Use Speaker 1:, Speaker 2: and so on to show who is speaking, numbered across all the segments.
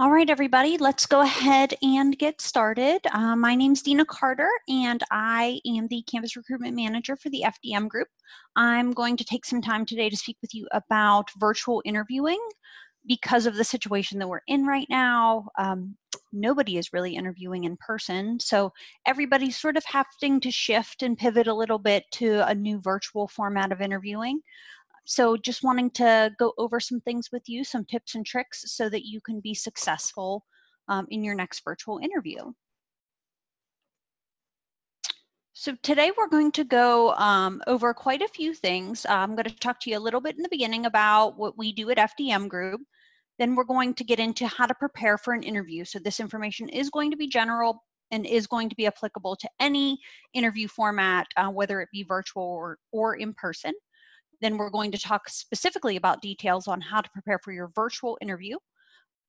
Speaker 1: All right, everybody, let's go ahead and get started. Uh, my name is Dina Carter, and I am the Canvas Recruitment Manager for the FDM Group. I'm going to take some time today to speak with you about virtual interviewing because of the situation that we're in right now. Um, nobody is really interviewing in person, so everybody's sort of having to shift and pivot a little bit to a new virtual format of interviewing. So just wanting to go over some things with you, some tips and tricks so that you can be successful um, in your next virtual interview. So today we're going to go um, over quite a few things. Uh, I'm going to talk to you a little bit in the beginning about what we do at FDM Group. Then we're going to get into how to prepare for an interview. So this information is going to be general and is going to be applicable to any interview format, uh, whether it be virtual or, or in person. Then we're going to talk specifically about details on how to prepare for your virtual interview,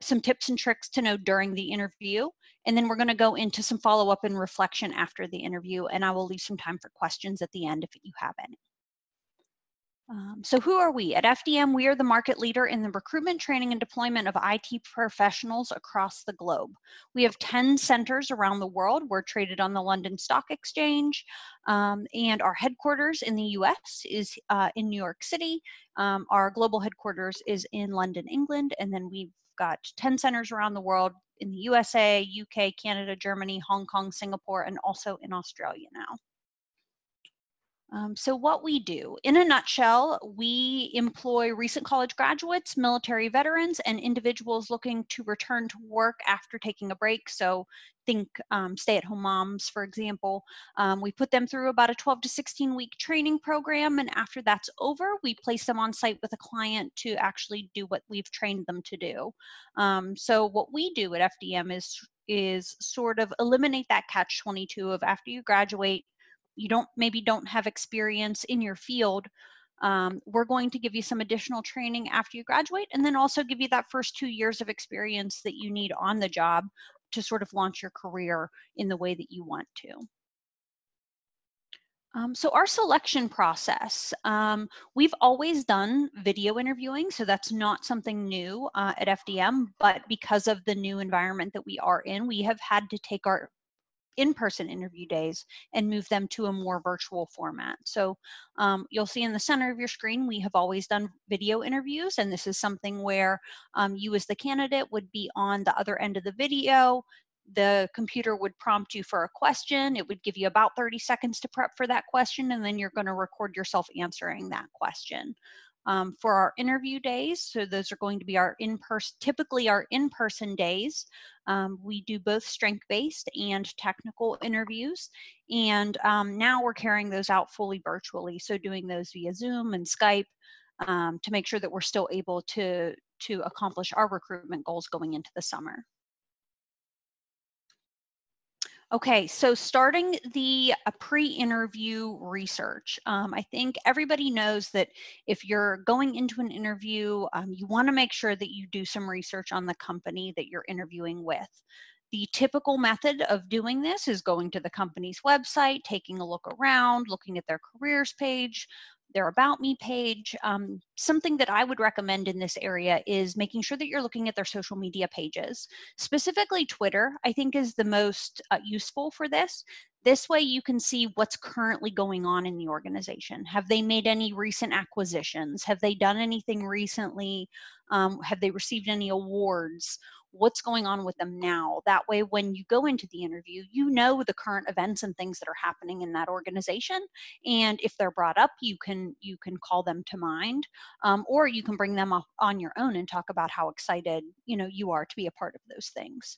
Speaker 1: some tips and tricks to know during the interview, and then we're going to go into some follow up and reflection after the interview, and I will leave some time for questions at the end if you have any. Um, so who are we? At FDM, we are the market leader in the recruitment, training, and deployment of IT professionals across the globe. We have 10 centers around the world. We're traded on the London Stock Exchange, um, and our headquarters in the US is uh, in New York City. Um, our global headquarters is in London, England, and then we've got 10 centers around the world in the USA, UK, Canada, Germany, Hong Kong, Singapore, and also in Australia now. Um, so what we do, in a nutshell, we employ recent college graduates, military veterans, and individuals looking to return to work after taking a break. So think um, stay-at-home moms, for example. Um, we put them through about a 12 to 16 week training program, and after that's over, we place them on site with a client to actually do what we've trained them to do. Um, so what we do at FDM is is sort of eliminate that catch 22 of after you graduate you don't maybe don't have experience in your field um, we're going to give you some additional training after you graduate and then also give you that first two years of experience that you need on the job to sort of launch your career in the way that you want to. Um, so our selection process, um, we've always done video interviewing, so that's not something new uh, at FDM, but because of the new environment that we are in, we have had to take our in-person interview days and move them to a more virtual format. So um, you'll see in the center of your screen, we have always done video interviews, and this is something where um, you as the candidate would be on the other end of the video. The computer would prompt you for a question. It would give you about 30 seconds to prep for that question, and then you're going to record yourself answering that question um, for our interview days. So those are going to be our in-person, typically our in-person days. Um, we do both strength-based and technical interviews. And um, now we're carrying those out fully virtually. So doing those via Zoom and Skype um, to make sure that we're still able to, to accomplish our recruitment goals going into the summer. Okay, so starting the uh, pre-interview research. Um, I think everybody knows that if you're going into an interview, um, you want to make sure that you do some research on the company that you're interviewing with. The typical method of doing this is going to the company's website, taking a look around, looking at their careers page, their About Me page. Um, something that I would recommend in this area is making sure that you're looking at their social media pages. Specifically, Twitter, I think, is the most uh, useful for this. This way, you can see what's currently going on in the organization. Have they made any recent acquisitions? Have they done anything recently? Um, have they received any awards? What's going on with them now. That way, when you go into the interview, you know the current events and things that are happening in that organization. And if they're brought up, you can you can call them to mind, um, or you can bring them up on your own and talk about how excited you know you are to be a part of those things.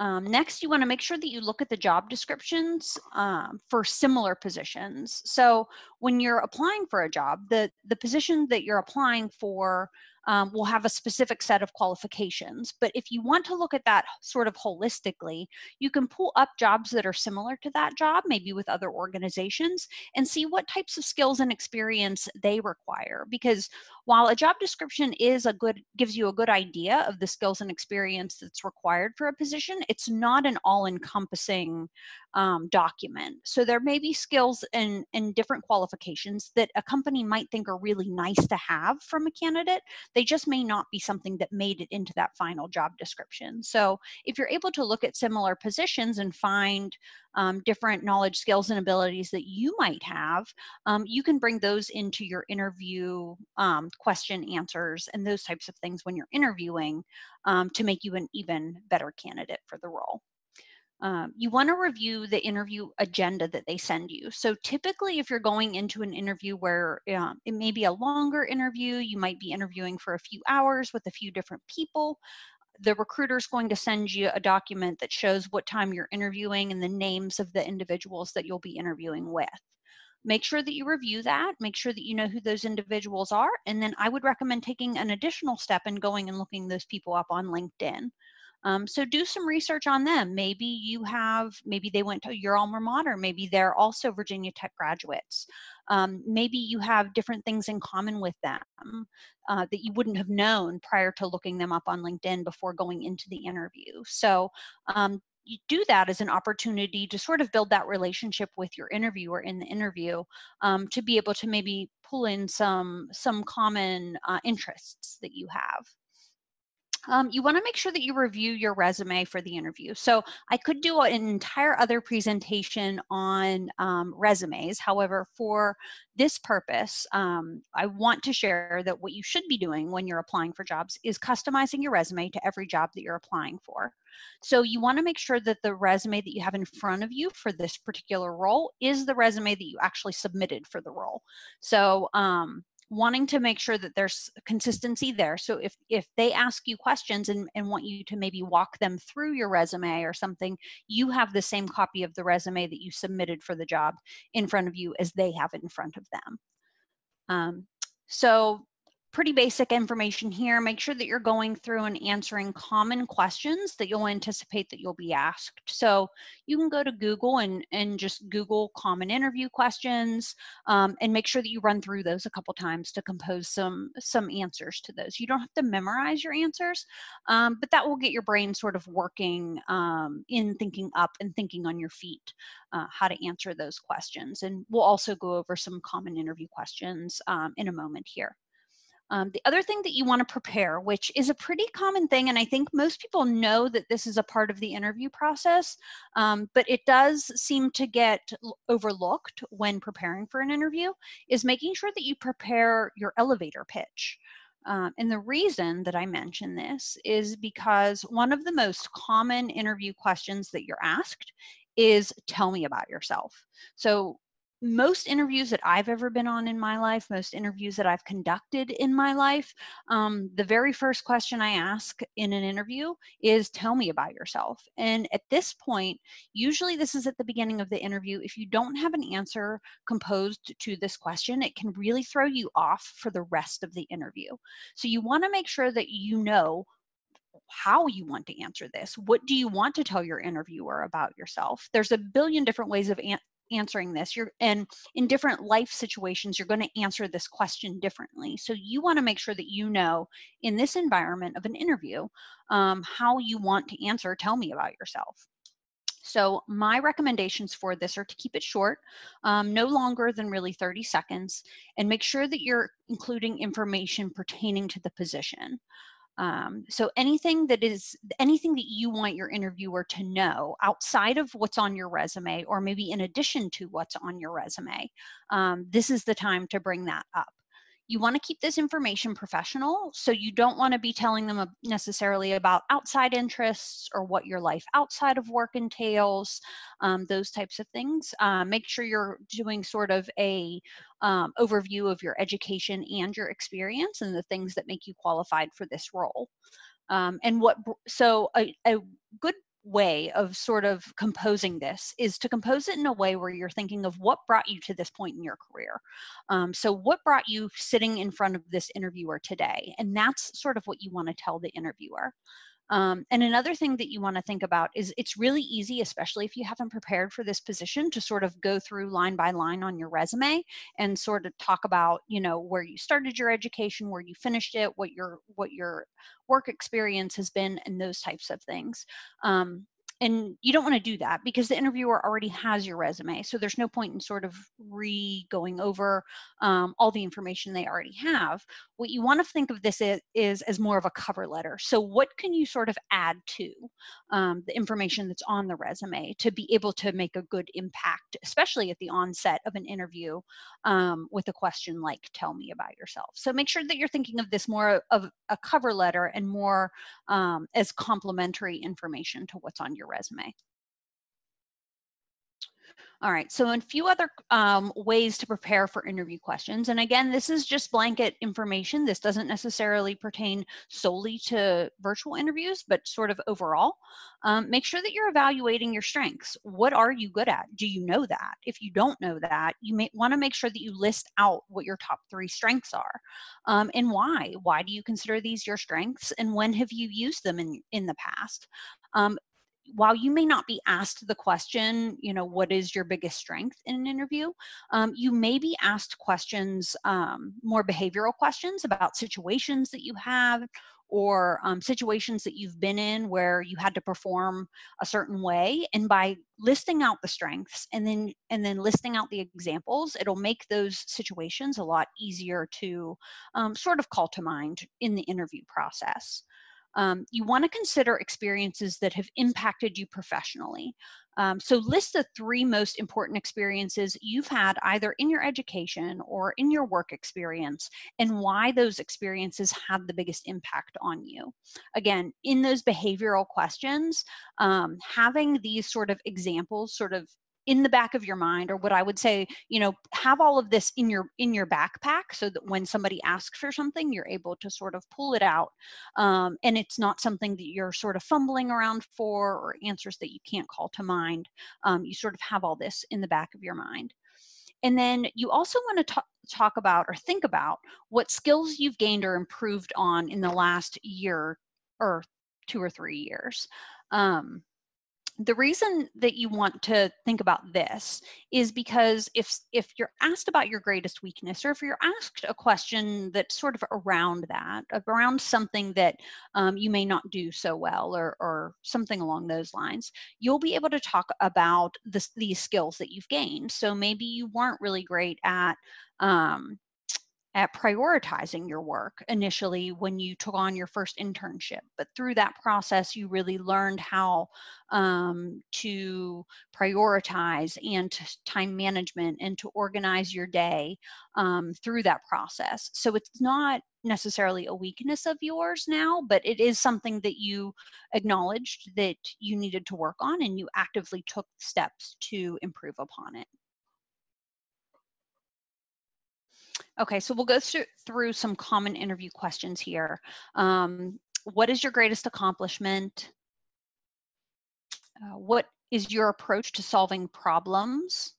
Speaker 1: Um, next, you want to make sure that you look at the job descriptions um, for similar positions. So when you're applying for a job, the, the position that you're applying for um, will have a specific set of qualifications. But if you want to look at that sort of holistically, you can pull up jobs that are similar to that job, maybe with other organizations, and see what types of skills and experience they require. Because while a job description is a good, gives you a good idea of the skills and experience that's required for a position, it's not an all encompassing um, document. So there may be skills and, and different qualifications that a company might think are really nice to have from a candidate. They just may not be something that made it into that final job description. So if you're able to look at similar positions and find um, different knowledge, skills, and abilities that you might have, um, you can bring those into your interview um, question answers and those types of things when you're interviewing um, to make you an even better candidate for the role. Um, you want to review the interview agenda that they send you. So typically, if you're going into an interview where um, it may be a longer interview, you might be interviewing for a few hours with a few different people. The recruiter is going to send you a document that shows what time you're interviewing and the names of the individuals that you'll be interviewing with. Make sure that you review that, make sure that you know who those individuals are, and then I would recommend taking an additional step and going and looking those people up on LinkedIn. Um, so do some research on them. Maybe you have, maybe they went to your alma mater. Maybe they're also Virginia Tech graduates. Um, maybe you have different things in common with them uh, that you wouldn't have known prior to looking them up on LinkedIn before going into the interview. So um, you do that as an opportunity to sort of build that relationship with your interviewer in the interview um, to be able to maybe pull in some some common uh, interests that you have um, you want to make sure that you review your resume for the interview. So I could do an entire other presentation on um, resumes. However, for this purpose, um, I want to share that what you should be doing when you're applying for jobs is customizing your resume to every job that you're applying for. So you want to make sure that the resume that you have in front of you for this particular role is the resume that you actually submitted for the role. So um, wanting to make sure that there's consistency there. So if if they ask you questions and, and want you to maybe walk them through your resume or something, you have the same copy of the resume that you submitted for the job in front of you as they have it in front of them. Um, so pretty basic information here. Make sure that you're going through and answering common questions that you'll anticipate that you'll be asked. So you can go to Google and, and just Google common interview questions um, and make sure that you run through those a couple times to compose some, some answers to those. You don't have to memorize your answers, um, but that will get your brain sort of working um, in thinking up and thinking on your feet uh, how to answer those questions. And we'll also go over some common interview questions um, in a moment here. Um, the other thing that you want to prepare, which is a pretty common thing, and I think most people know that this is a part of the interview process, um, but it does seem to get overlooked when preparing for an interview, is making sure that you prepare your elevator pitch. Um, and the reason that I mention this is because one of the most common interview questions that you're asked is tell me about yourself. So most interviews that I've ever been on in my life, most interviews that I've conducted in my life, um, the very first question I ask in an interview is tell me about yourself. And at this point, usually this is at the beginning of the interview. If you don't have an answer composed to this question, it can really throw you off for the rest of the interview. So you want to make sure that you know how you want to answer this. What do you want to tell your interviewer about yourself? There's a billion different ways of an- answering this you're and in different life situations you're going to answer this question differently so you want to make sure that you know in this environment of an interview um, how you want to answer tell me about yourself so my recommendations for this are to keep it short, um, no longer than really 30 seconds, and make sure that you're including information pertaining to the position. Um, so anything that is anything that you want your interviewer to know outside of what's on your resume, or maybe in addition to what's on your resume, um, this is the time to bring that up. You want to keep this information professional, so you don't want to be telling them necessarily about outside interests or what your life outside of work entails, um, those types of things. Uh, make sure you're doing sort of a um, overview of your education and your experience and the things that make you qualified for this role. Um, and what so a, a good way of sort of composing this is to compose it in a way where you're thinking of what brought you to this point in your career. Um, so, what brought you sitting in front of this interviewer today? And that's sort of what you want to tell the interviewer. Um, and another thing that you want to think about is it's really easy, especially if you haven't prepared for this position, to sort of go through line by line on your resume and sort of talk about, you know, where you started your education, where you finished it, what your what your work experience has been, and those types of things. Um, and you don't want to do that because the interviewer already has your resume so there's no point in sort of re going over um, all the information they already have. What you want to think of this is, is, as more of a cover letter. So what can you sort of add to um, the information that's on the resume to be able to make a good impact especially at the onset of an interview um, with a question like tell me about yourself. So make sure that you're thinking of this more of a cover letter and more um, as complementary information to what's on your resume. All right, so a few other um, ways to prepare for interview questions. And again, this is just blanket information. This doesn't necessarily pertain solely to virtual interviews, but sort of overall. Um, make sure that you're evaluating your strengths. What are you good at? Do you know that? If you don't know that, you may want to make sure that you list out what your top three strengths are um, and why. Why do you consider these your strengths and when have you used them in, in the past? While you may not be asked the question, you know, what is your biggest strength in an interview, um, you may be asked questions, um, more behavioral questions about situations that you have or um, situations that you've been in where you had to perform a certain way and by listing out the strengths and then and then listing out the examples it'll make those situations a lot easier to um, sort of call to mind in the interview process um, you want to consider experiences that have impacted you professionally. Um, so list the three most important experiences you've had either in your education or in your work experience and why those experiences had the biggest impact on you. Again, in those behavioral questions, um, having these sort of examples sort of in the back of your mind or what i would say you know have all of this in your in your backpack so that when somebody asks for something you're able to sort of pull it out um, and it's not something that you're sort of fumbling around for or answers that you can't call to mind. Um, you sort of have all this in the back of your mind. And then you also want to talk talk about or think about what skills you've gained or improved on in the last year or two or three years. Um, the reason that you want to think about this is because if if you're asked about your greatest weakness or if you're asked a question that's sort of around that around something that um, you may not do so well or, or something along those lines you'll be able to talk about this, these skills that you've gained. So maybe you weren't really great at um, at prioritizing your work initially when you took on your first internship. But through that process, you really learned how um, to prioritize and to time management and to organize your day um, through that process. So it's not necessarily a weakness of yours now, but it is something that you acknowledged that you needed to work on and you actively took steps to improve upon it. Okay, so we'll go through, some common interview questions here. Um, what is your greatest accomplishment? Uh, what is your approach to solving problems?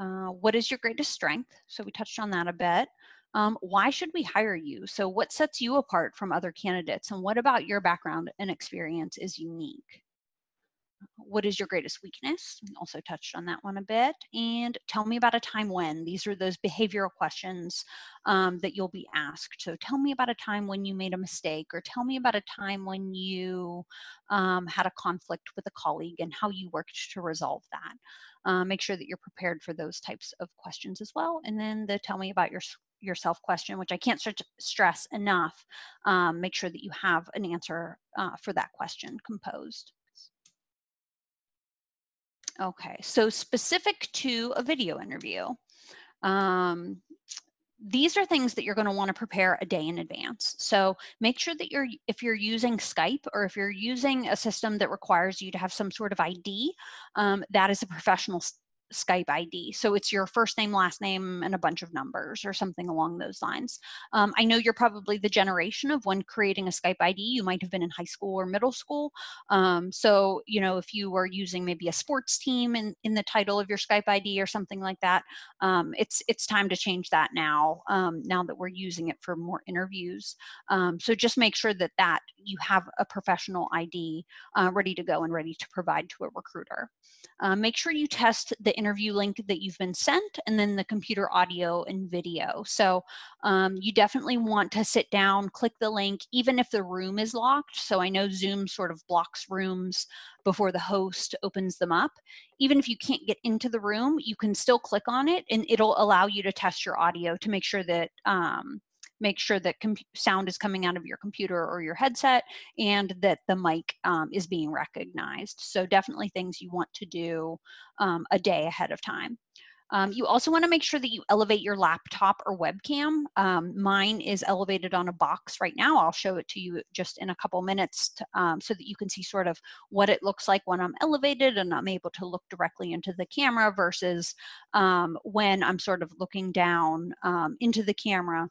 Speaker 1: Uh, what is your greatest strength? So we touched on that a bit. Um, why should we hire you? So what sets you apart from other candidates and what about your background and experience is unique? What is your greatest weakness? Also touched on that one a bit. And tell me about a time when. These are those behavioral questions um, that you'll be asked. So tell me about a time when you made a mistake, or tell me about a time when you um, had a conflict with a colleague and how you worked to resolve that. Uh, make sure that you're prepared for those types of questions as well. And then the tell me about your yourself question, which I can't stress enough. Um, make sure that you have an answer uh, for that question composed. Okay, so specific to a video interview, um, these are things that you're going to want to prepare a day in advance. So make sure that you're, if you're using Skype or if you're using a system that requires you to have some sort of ID, um, that is a professional Skype ID. So it's your first name, last name, and a bunch of numbers or something along those lines. Um, I know you're probably the generation of when creating a Skype ID, you might have been in high school or middle school. Um, so, you know, if you were using maybe a sports team in, in the title of your Skype ID or something like that, um, it's, it's time to change that now, um, now that we're using it for more interviews. Um, so just make sure that, that you have a professional ID uh, ready to go and ready to provide to a recruiter. Uh, make sure you test the interview link that you've been sent, and then the computer audio and video. So um, you definitely want to sit down, click the link, even if the room is locked. So I know Zoom sort of blocks rooms before the host opens them up. Even if you can't get into the room, you can still click on it and it'll allow you to test your audio to make sure that um, make sure that sound is coming out of your computer or your headset and that the mic um, is being recognized. So definitely things you want to do um, a day ahead of time. Um, you also want to make sure that you elevate your laptop or webcam. Um, mine is elevated on a box right now. I'll show it to you just in a couple minutes to, um, so that you can see sort of what it looks like when I'm elevated and I'm able to look directly into the camera versus um, when I'm sort of looking down um, into the camera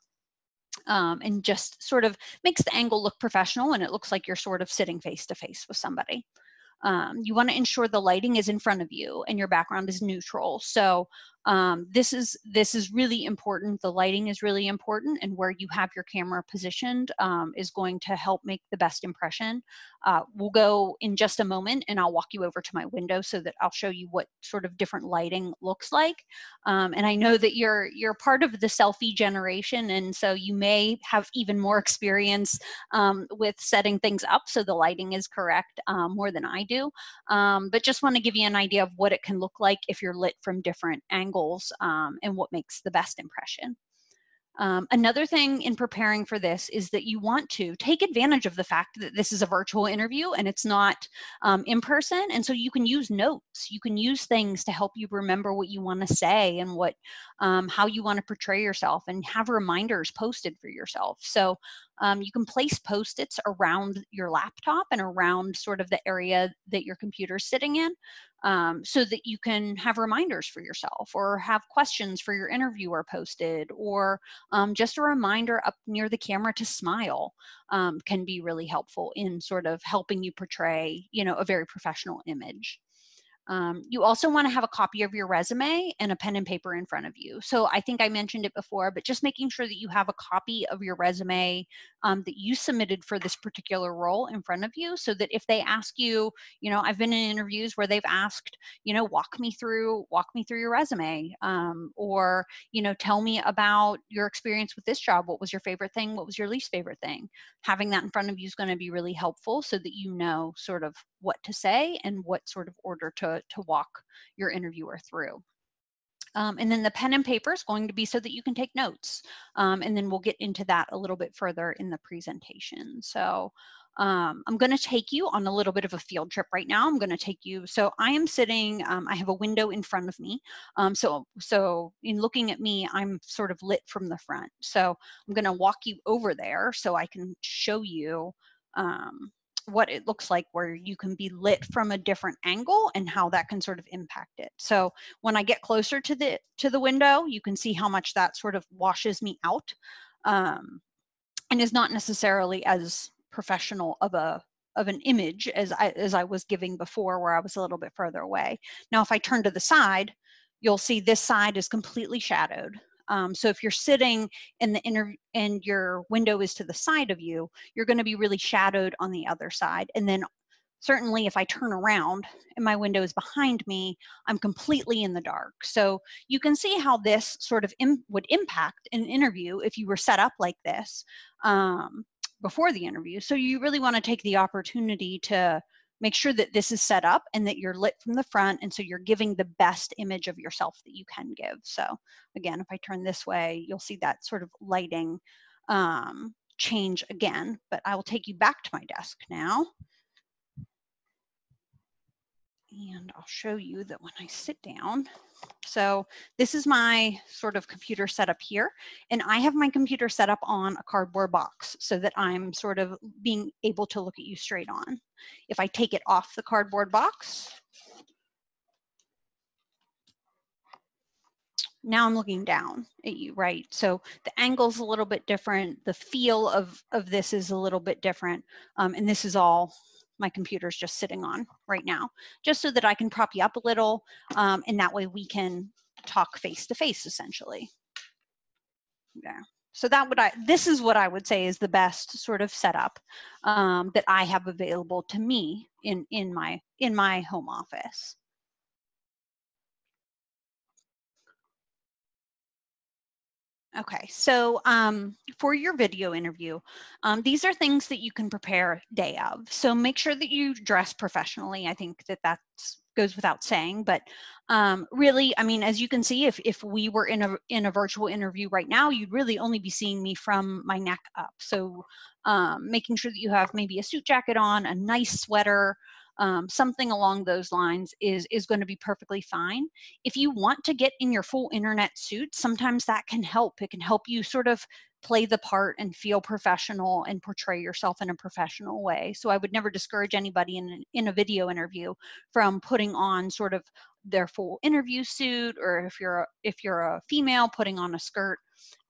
Speaker 1: um, and just sort of makes the angle look professional and it looks like you're sort of sitting face to face with somebody. Um, you want to ensure the lighting is in front of you and your background is neutral. So um, this is this is really important. The lighting is really important, and where you have your camera positioned um, is going to help make the best impression. Uh, we'll go in just a moment, and I'll walk you over to my window so that I'll show you what sort of different lighting looks like. Um, and I know that you're you're part of the selfie generation, and so you may have even more experience um, with setting things up so the lighting is correct um, more than I do. Um, but just want to give you an idea of what it can look like if you're lit from different angles angles um, and what makes the best impression. Um, another thing in preparing for this is that you want to take advantage of the fact that this is a virtual interview and it's not um, in person. And so you can use notes. You can use things to help you remember what you want to say and what um, how you want to portray yourself and have reminders posted for yourself. So um, you can place post-its around your laptop and around sort of the area that your computer is sitting in um, so that you can have reminders for yourself or have questions for your interviewer posted or um, just a reminder up near the camera to smile um, can be really helpful in sort of helping you portray you know a very professional image um, you also want to have a copy of your resume and a pen and paper in front of you. So I think I mentioned it before, but just making sure that you have a copy of your resume um, that you submitted for this particular role in front of you so that if they ask you, you know, I've been in interviews where they've asked, you know, walk me through, walk me through your resume um, or, you know, tell me about your experience with this job. What was your favorite thing? What was your least favorite thing? Having that in front of you is going to be really helpful so that you know sort of what to say and what sort of order to, to walk your interviewer through. Um, and then the pen and paper is going to be so that you can take notes. Um, and then we'll get into that a little bit further in the presentation. So um, I'm going to take you on a little bit of a field trip right now. I'm going to take you. So I am sitting. Um, I have a window in front of me. Um, so so in looking at me, I'm sort of lit from the front. So I'm going to walk you over there so I can show you um, what it looks like where you can be lit from a different angle and how that can sort of impact it. So when I get closer to the to the window, you can see how much that sort of washes me out um, and is not necessarily as professional of a of an image as I, as I was giving before where I was a little bit further away. Now, if I turn to the side, you'll see this side is completely shadowed. Um, so if you're sitting in the inner and your window is to the side of you, you're going to be really shadowed on the other side. And then certainly if I turn around and my window is behind me, I'm completely in the dark. So you can see how this sort of Im would impact an interview if you were set up like this um, before the interview. So you really want to take the opportunity to make sure that this is set up and that you're lit from the front and so you're giving the best image of yourself that you can give. So again if i turn this way you'll see that sort of lighting um, change again but i will take you back to my desk now. And I'll show you that when I sit down, so this is my sort of computer setup here, and I have my computer set up on a cardboard box so that I'm sort of being able to look at you straight on. If I take it off the cardboard box, now I'm looking down at you, right? So the angle's a little bit different. The feel of, of this is a little bit different. Um, and this is all my computer's just sitting on right now, just so that I can prop you up a little, um, and that way we can talk face to face essentially. Yeah. So that would I, this is what I would say is the best sort of setup um, that I have available to me in, in my, in my home office. Okay, so um, for your video interview, um, these are things that you can prepare day of. So make sure that you dress professionally. I think that that goes without saying, but um, really, I mean, as you can see, if if we were in a in a virtual interview right now, you'd really only be seeing me from my neck up. So um, making sure that you have maybe a suit jacket on, a nice sweater, um, something along those lines is is going to be perfectly fine. If you want to get in your full internet suit sometimes that can help. It can help you sort of play the part and feel professional and portray yourself in a professional way. So i would never discourage anybody in, in a video interview from putting on sort of their full interview suit or if you're a, if you're a female putting on a skirt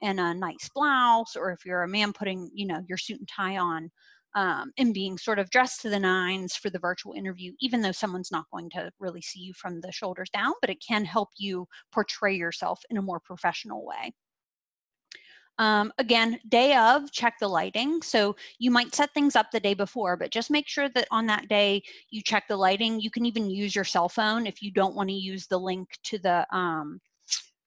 Speaker 1: and a nice blouse or if you're a man putting you know your suit and tie on um, and being sort of dressed to the nines for the virtual interview, even though someone's not going to really see you from the shoulders down, but it can help you portray yourself in a more professional way. Um, again, day of, check the lighting. So you might set things up the day before, but just make sure that on that day you check the lighting. You can even use your cell phone if you don't want to use the link to the um,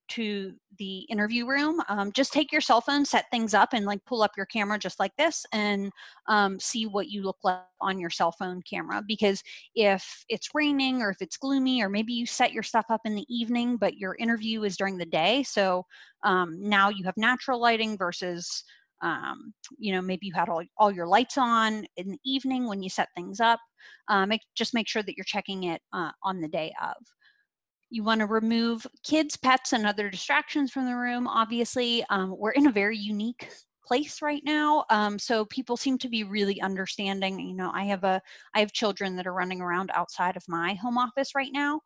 Speaker 1: to the interview room, um, just take your cell phone, set things up, and like pull up your camera just like this and um, see what you look like on your cell phone camera. Because if it's raining or if it's gloomy, or maybe you set your stuff up in the evening, but your interview is during the day, so um, now you have natural lighting versus um, you know maybe you had all, all your lights on in the evening when you set things up uh, make, just make sure that you're checking it uh, on the day of you want to remove kids, pets, and other distractions from the room. Obviously, um, we're in a very unique place right now um, so people seem to be really understanding you know i have a i have children that are running around outside of my home office right now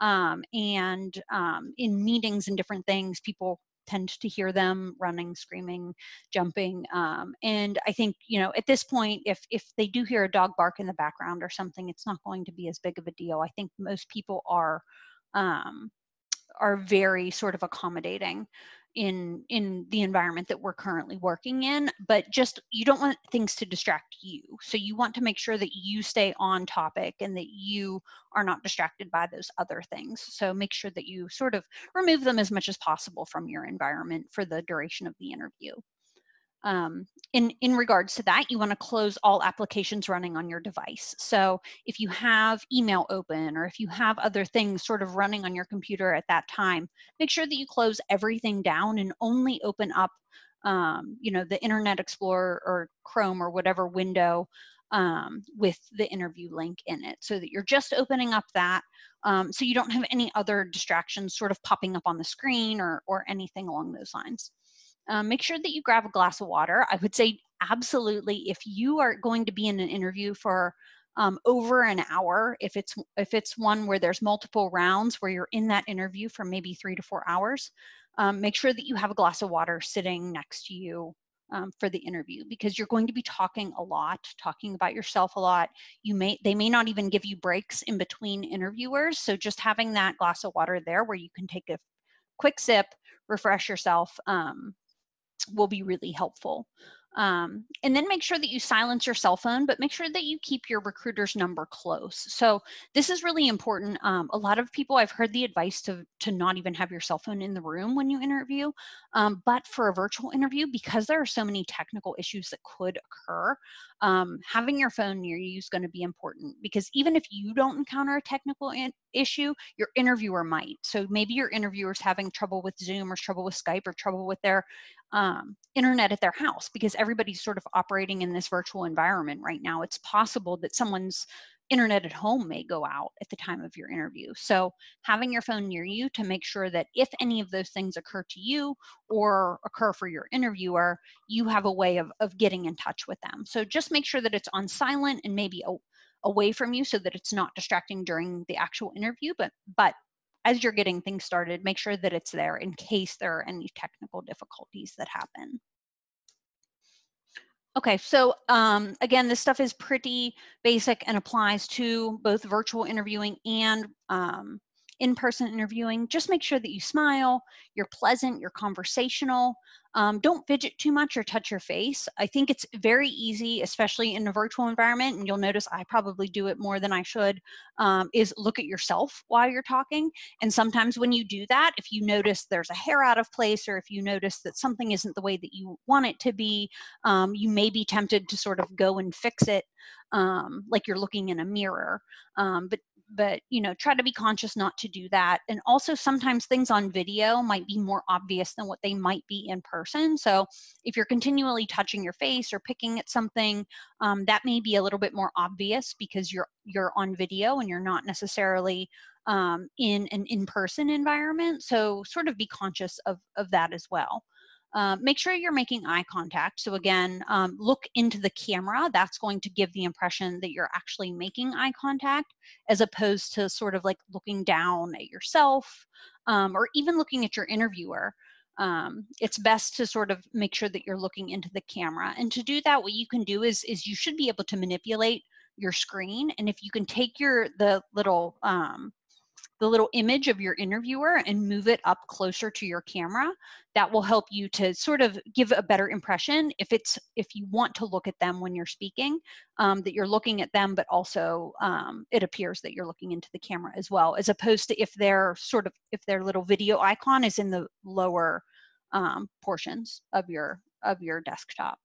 Speaker 1: um, and um, in meetings and different things people tend to hear them running screaming jumping um, and i think you know at this point if if they do hear a dog bark in the background or something it's not going to be as big of a deal i think most people are um, are very sort of accommodating in in the environment that we're currently working in but just you don't want things to distract you. So you want to make sure that you stay on topic and that you are not distracted by those other things. So make sure that you sort of remove them as much as possible from your environment for the duration of the interview um, in, in regards to that, you want to close all applications running on your device. So if you have email open or if you have other things sort of running on your computer at that time, make sure that you close everything down and only open up, um, you know, the Internet Explorer or Chrome or whatever window um, with the interview link in it so that you're just opening up that um, so you don't have any other distractions sort of popping up on the screen or, or anything along those lines um, make sure that you grab a glass of water. I would say absolutely if you are going to be in an interview for um, over an hour, if it's if it's one where there's multiple rounds where you're in that interview for maybe three to four hours, um, make sure that you have a glass of water sitting next to you um, for the interview because you're going to be talking a lot, talking about yourself a lot. You may they may not even give you breaks in between interviewers, so just having that glass of water there where you can take a quick sip, refresh yourself, um, will be really helpful. Um, and then make sure that you silence your cell phone, but make sure that you keep your recruiter's number close. So this is really important. Um, a lot of people, I've heard the advice to, to not even have your cell phone in the room when you interview. Um, but for a virtual interview, because there are so many technical issues that could occur, um, having your phone near you is going to be important because even if you don't encounter a technical in- issue, your interviewer might. So maybe your interviewer is having trouble with Zoom or trouble with Skype or trouble with their um, internet at their house because everybody's sort of operating in this virtual environment right now. It's possible that someone's internet at home may go out at the time of your interview. So having your phone near you to make sure that if any of those things occur to you or occur for your interviewer, you have a way of, of getting in touch with them. So just make sure that it's on silent and maybe a, away from you so that it's not distracting during the actual interview, but but as you're getting things started, make sure that it's there in case there are any technical difficulties that happen. Okay, so um, again, this stuff is pretty basic and applies to both virtual interviewing and um, in-person interviewing, just make sure that you smile, you're pleasant, you're conversational. Um, don't fidget too much or touch your face. I think it's very easy, especially in a virtual environment, and you'll notice I probably do it more than I should, um, is look at yourself while you're talking. And sometimes when you do that, if you notice there's a hair out of place or if you notice that something isn't the way that you want it to be, um, you may be tempted to sort of go and fix it um, like you're looking in a mirror. Um, but but you know try to be conscious not to do that and also sometimes things on video might be more obvious than what they might be in person so if you're continually touching your face or picking at something um, that may be a little bit more obvious because you're you're on video and you're not necessarily um, in an in-person environment so sort of be conscious of of that as well uh, make sure you're making eye contact. So again, um, look into the camera. That's going to give the impression that you're actually making eye contact as opposed to sort of like looking down at yourself um, or even looking at your interviewer. Um, it's best to sort of make sure that you're looking into the camera. And to do that, what you can do is, is you should be able to manipulate your screen. And if you can take your, the little, um, the little image of your interviewer and move it up closer to your camera that will help you to sort of give a better impression if it's if you want to look at them when you're speaking um, that you're looking at them but also um, it appears that you're looking into the camera as well as opposed to if their sort of if their little video icon is in the lower um, portions of your of your desktop.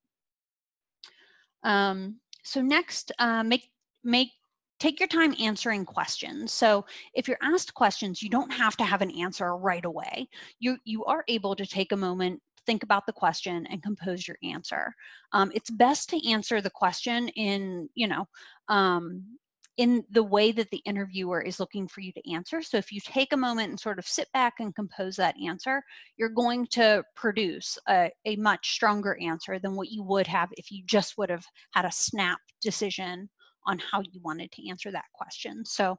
Speaker 1: Um, so next uh, make make take your time answering questions. So if you're asked questions, you don't have to have an answer right away. You, you are able to take a moment think about the question and compose your answer. Um, it's best to answer the question in, you know, um, in the way that the interviewer is looking for you to answer. So if you take a moment and sort of sit back and compose that answer, you're going to produce a, a much stronger answer than what you would have if you just would have had a snap decision on how you wanted to answer that question. So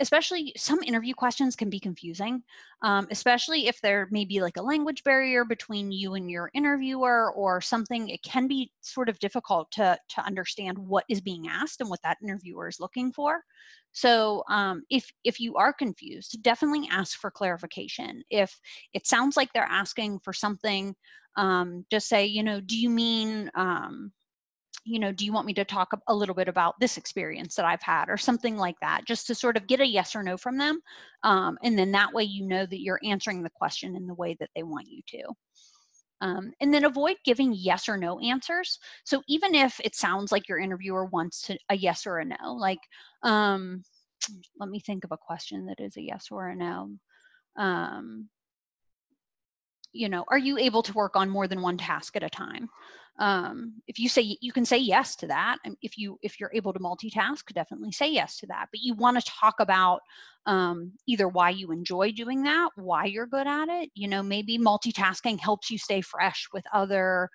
Speaker 1: especially some interview questions can be confusing, um, especially if there may be like a language barrier between you and your interviewer or something, it can be sort of difficult to, to understand what is being asked and what that interviewer is looking for. So um, if, if you are confused, definitely ask for clarification. If it sounds like they're asking for something, um, just say, you know, do you mean, um, you know, do you want me to talk a little bit about this experience that I've had or something like that, just to sort of get a yes or no from them. Um, and then that way you know that you're answering the question in the way that they want you to. Um, and then avoid giving yes or no answers. So even if it sounds like your interviewer wants to, a yes or a no, like, um, let me think of a question that is a yes or a no. Um, you know, are you able to work on more than one task at a time? Um, if you say you can say yes to that if you if you're able to multitask definitely say yes to that but you want to talk about um, either why you enjoy doing that why you're good at it you know maybe multitasking helps you stay fresh with other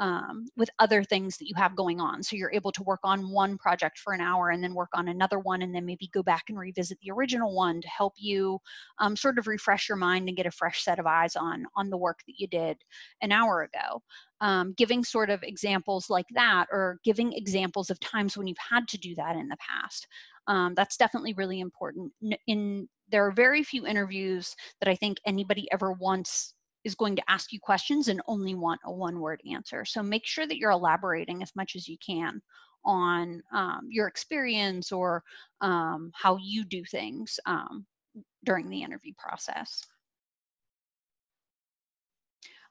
Speaker 1: um, with other things that you have going on. So you're able to work on one project for an hour and then work on another one and then maybe go back and revisit the original one to help you um, sort of refresh your mind and get a fresh set of eyes on, on the work that you did an hour ago. Um, giving sort of examples like that or giving examples of times when you've had to do that in the past. Um, that's definitely really important. In there are very few interviews that I think anybody ever wants is going to ask you questions and only want a one word answer. So make sure that you're elaborating as much as you can on um, your experience or um, how you do things um, during the interview process.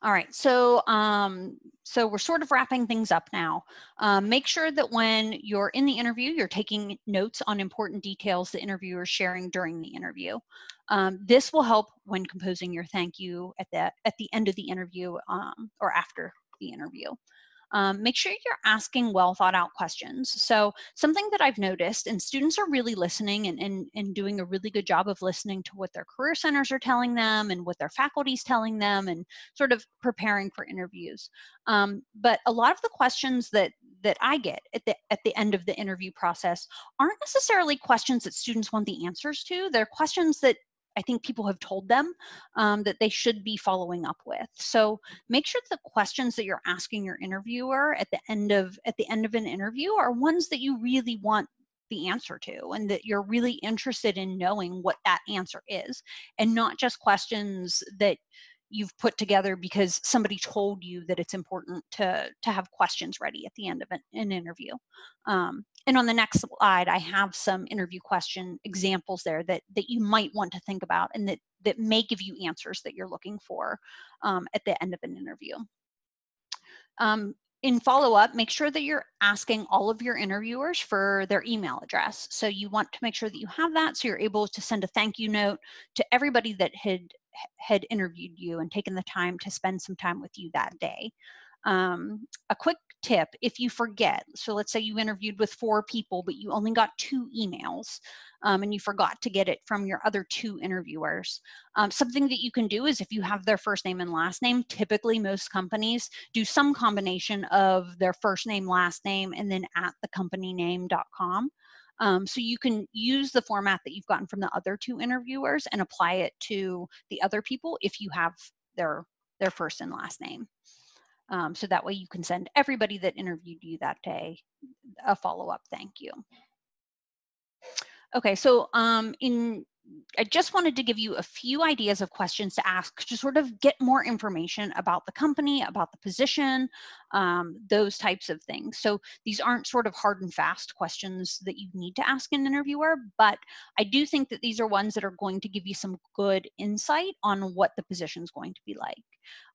Speaker 1: All right, so um, so we're sort of wrapping things up now. Um, make sure that when you're in the interview, you're taking notes on important details the interviewer is sharing during the interview. Um, this will help when composing your thank you at the at the end of the interview um, or after the interview um, make sure you're asking well thought out questions. So something that I've noticed, and students are really listening and, and, and doing a really good job of listening to what their career centers are telling them and what their faculty is telling them and sort of preparing for interviews. Um, but a lot of the questions that that I get at the at the end of the interview process aren't necessarily questions that students want the answers to. They're questions that I think people have told them um, that they should be following up with. So make sure the questions that you're asking your interviewer at the end of at the end of an interview are ones that you really want the answer to and that you're really interested in knowing what that answer is and not just questions that you've put together because somebody told you that it's important to to have questions ready at the end of an, an interview um, and on the next slide i have some interview question examples there that that you might want to think about and that that may give you answers that you're looking for um, at the end of an interview um, in follow up, make sure that you're asking all of your interviewers for their email address. So you want to make sure that you have that so you're able to send a thank you note to everybody that had had interviewed you and taken the time to spend some time with you that day. Um, a quick tip if you forget, so let's say you interviewed with four people, but you only got two emails um, and you forgot to get it from your other two interviewers. Um, something that you can do is if you have their first name and last name, typically most companies do some combination of their first name, last name, and then at thecompanyname.com. Um, so you can use the format that you've gotten from the other two interviewers and apply it to the other people if you have their their first and last name. Um, so that way you can send everybody that interviewed you that day a follow-up thank you. Okay, so um, in I just wanted to give you a few ideas of questions to ask to sort of get more information about the company, about the position, um, those types of things. So these aren't sort of hard and fast questions that you need to ask an interviewer, but I do think that these are ones that are going to give you some good insight on what the position is going to be like.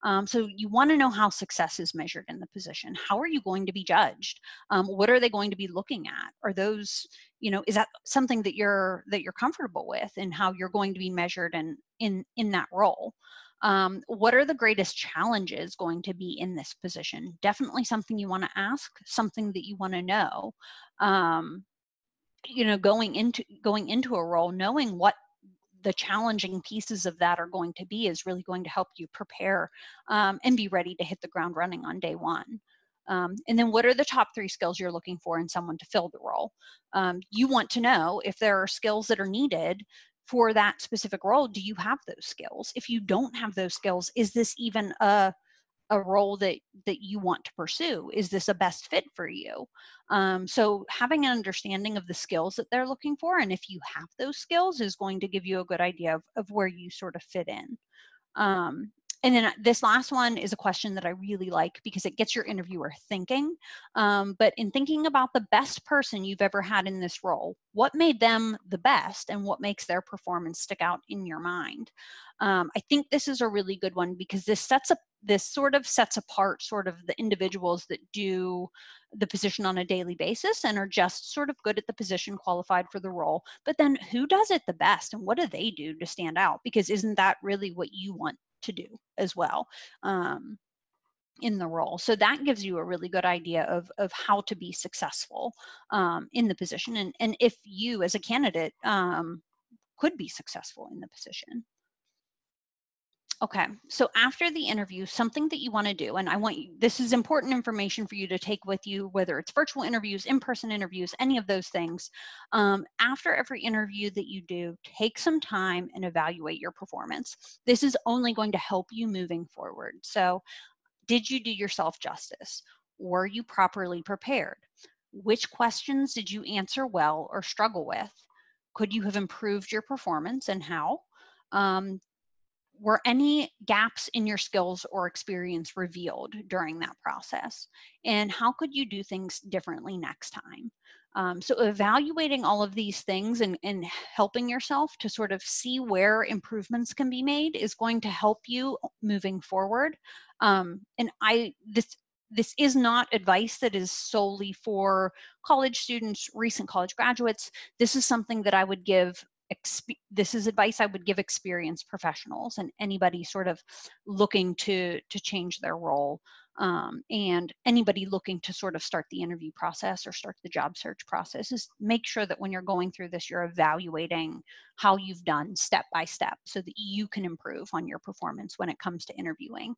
Speaker 1: Um, so you want to know how success is measured in the position. How are you going to be judged? Um, what are they going to be looking at? Are those, you know, is that something that you're that you're comfortable with and how you're going to be measured and in in that role? Um, what are the greatest challenges going to be in this position? Definitely something you want to ask, something that you want to know. Um, you know, going into going into a role, knowing what the challenging pieces of that are going to be is really going to help you prepare um, and be ready to hit the ground running on day one. Um, and then what are the top three skills you're looking for in someone to fill the role? Um, you want to know if there are skills that are needed for that specific role. Do you have those skills? If you don't have those skills, is this even a a role that that you want to pursue is this a best fit for you? Um, so having an understanding of the skills that they're looking for and if you have those skills is going to give you a good idea of, of where you sort of fit in. Um, and then uh, this last one is a question that I really like because it gets your interviewer thinking. Um, but in thinking about the best person you've ever had in this role, what made them the best and what makes their performance stick out in your mind? Um, I think this is a really good one because this sets up this sort of sets apart sort of the individuals that do the position on a daily basis and are just sort of good at the position qualified for the role but then who does it the best and what do they do to stand out because isn't that really what you want to do as well um, in the role. So that gives you a really good idea of, of how to be successful um, in the position and, and if you as a candidate um, could be successful in the position. Okay, so after the interview, something that you want to do, and I want you, this is important information for you to take with you, whether it's virtual interviews, in person interviews, any of those things. Um, after every interview that you do, take some time and evaluate your performance. This is only going to help you moving forward. So, did you do yourself justice? Were you properly prepared? Which questions did you answer well or struggle with? Could you have improved your performance and how? Um, were any gaps in your skills or experience revealed during that process? And how could you do things differently next time? Um, so evaluating all of these things and, and helping yourself to sort of see where improvements can be made is going to help you moving forward. Um, and I this this is not advice that is solely for college students, recent college graduates. This is something that I would give this is advice I would give experienced professionals and anybody sort of looking to to change their role um, and anybody looking to sort of start the interview process or start the job search process is make sure that when you're going through this you're evaluating how you've done step by step so that you can improve on your performance when it comes to interviewing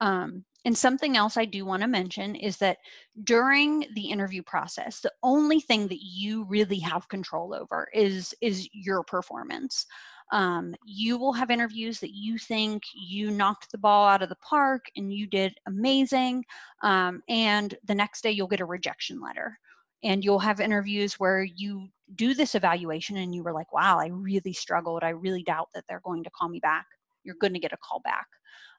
Speaker 1: um, and something else I do want to mention is that during the interview process, the only thing that you really have control over is is your performance. Um, you will have interviews that you think you knocked the ball out of the park and you did amazing, um, and the next day you'll get a rejection letter and you'll have interviews where you do this evaluation and you were like, wow, I really struggled. I really doubt that they're going to call me back. You're going to get a call back.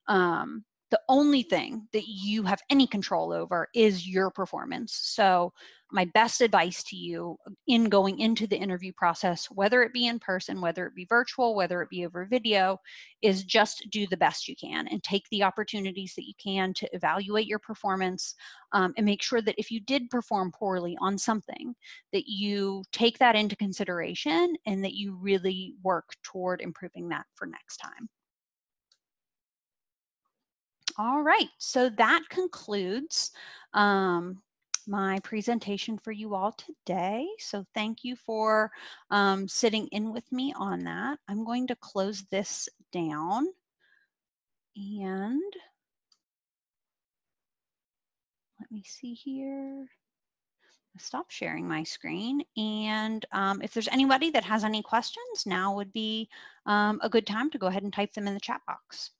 Speaker 1: Um, the only thing that you have any control over is your performance. So, my best advice to you in going into the interview process, whether it be in person, whether it be virtual, whether it be over video, is just do the best you can and take the opportunities that you can to evaluate your performance um, and make sure that if you did perform poorly on something, that you take that into consideration and that you really work toward improving that for next time. All right, so that concludes um, my presentation for you all today. So thank you for um, sitting in with me on that. I'm going to close this down and let me see here. Stop sharing my screen. And um, if there's anybody that has any questions, now would be um, a good time to go ahead and type them in the chat box.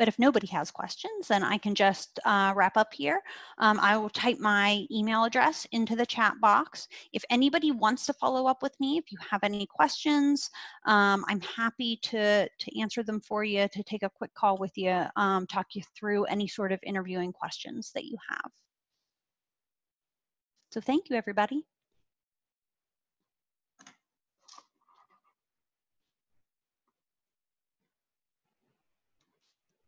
Speaker 1: But if nobody has questions, then I can just uh, wrap up here. Um, I will type my email address into the chat box. If anybody wants to follow up with me, if you have any questions, um, I'm happy to, to answer them for you, to take a quick call with you, um, talk you through any sort of interviewing questions that you have. So thank you, everybody.